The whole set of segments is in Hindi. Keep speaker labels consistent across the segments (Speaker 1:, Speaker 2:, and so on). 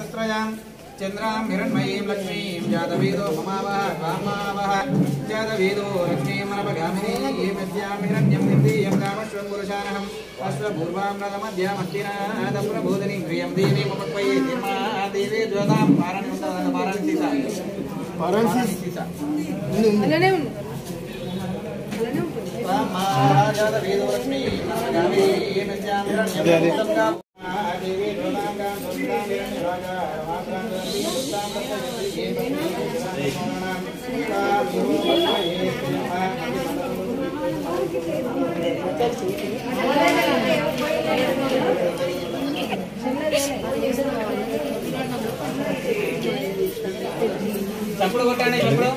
Speaker 1: चतुस्रजां चन्द्रां हिरण्मयीं लक्ष्मीं जातवेदो ममावः कामावः जातवेदो लक्ष्मीमनपगामिनी विद्यां हिरण्यं निर्दीयं रामश्वं पुरुषानहम् अश्वपूर्वां नदमद्यामस्तिनादप्रबोधिनीं ह्रियं देवी मुपक्वये धीमा देवी ज्वतां
Speaker 2: पारणिता पारणिता महाराजा
Speaker 1: वेदो लक्ष्मी गामी ये नजाम చప్పుడు కొట్టండి చప్పుడు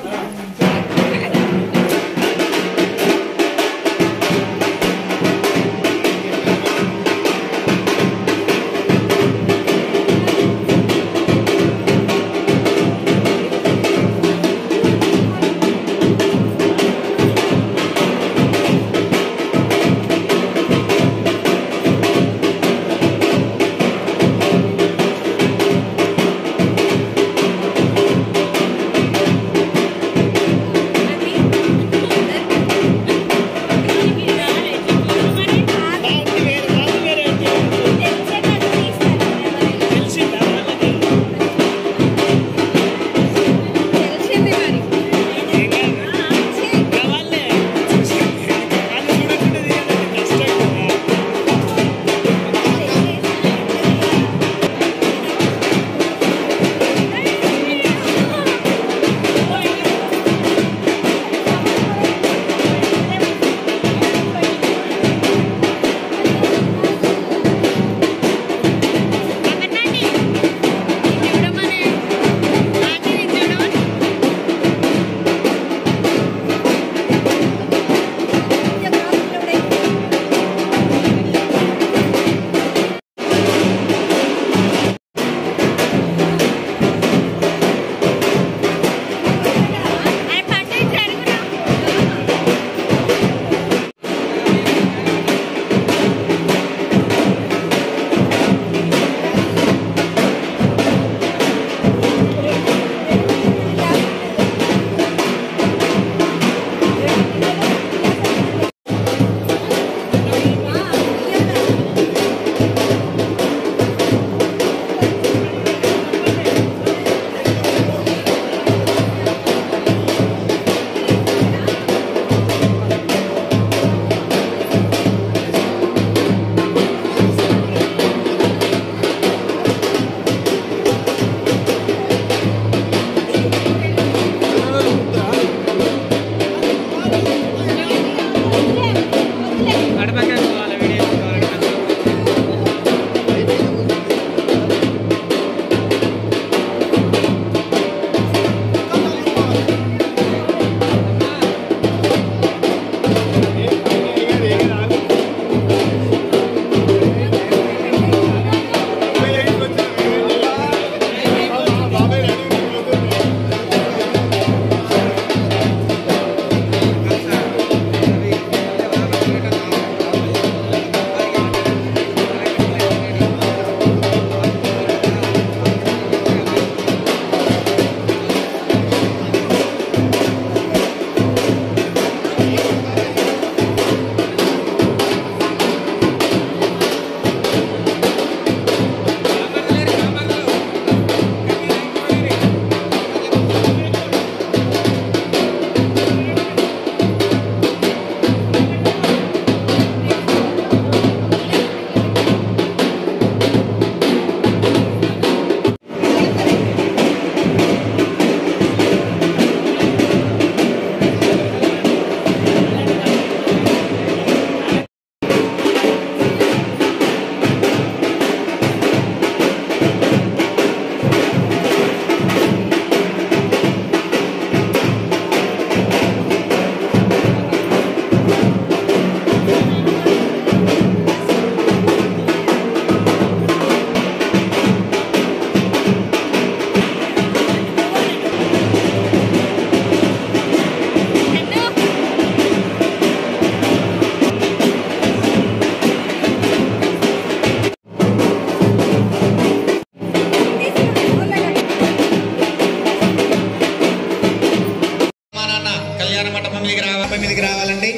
Speaker 1: మండపం మీదకి రావాలి మీదకి రావాలండి.